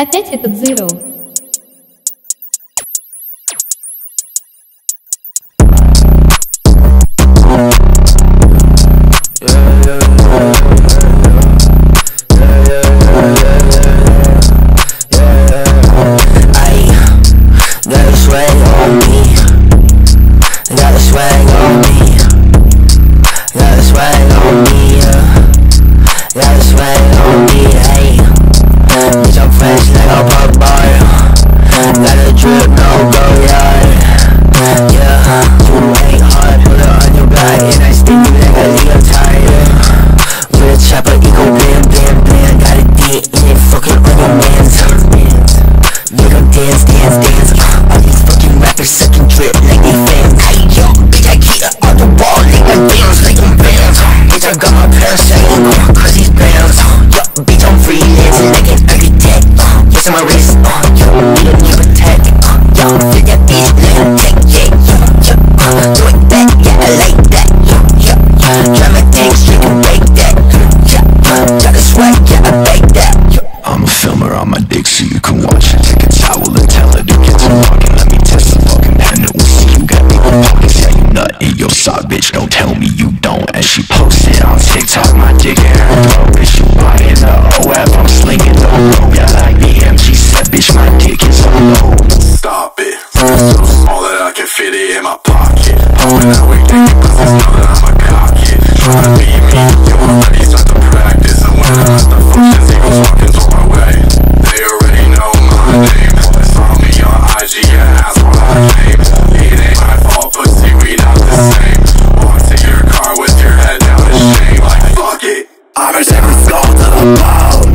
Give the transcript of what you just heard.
Опять этот zero. Got a swag on me. Got a swag on me. Pop bar. Got a drip, no go yard. Yeah. You ain't hard, put it on your back, and I stick you like a leotard. With a chopper, ego bam, bam, bam. Got a dick in it, fucking on your man's. 'em dance, dance, dance. On my wrist, uh, yo, need a new attack. Uh, yo, feel that beat like a tech, yeah, yo, yo. Uh, do it that, yeah, I like that. Yo, yo, yo. Try my thing, straight and break that. Yeah, uh, got the swag, yeah, I bake that. Yo. I'm a filmer on my dick so you can watch it Take a towel and tell her to get to walking Let me test the fucking pendant We'll see you got big pockets Yeah, you nut in your sock, bitch Don't tell me you don't And she posted on TikTok My dick in her throat Bitch, you buying the OF I'm slinging the So small that I can fit it in my pocket. Hoping that we can get pussies know that I'm a cocky. Trying to be me, you already start to practice. And when I'm at the functions, eagles walking towards my way. They already know my name. Plus, saw me on IG, yeah, that's where I came. It ain't my fault, pussy, we not the same. Walk to your car with your head down in shame. Like, fuck it. I'm a every skull to the bone.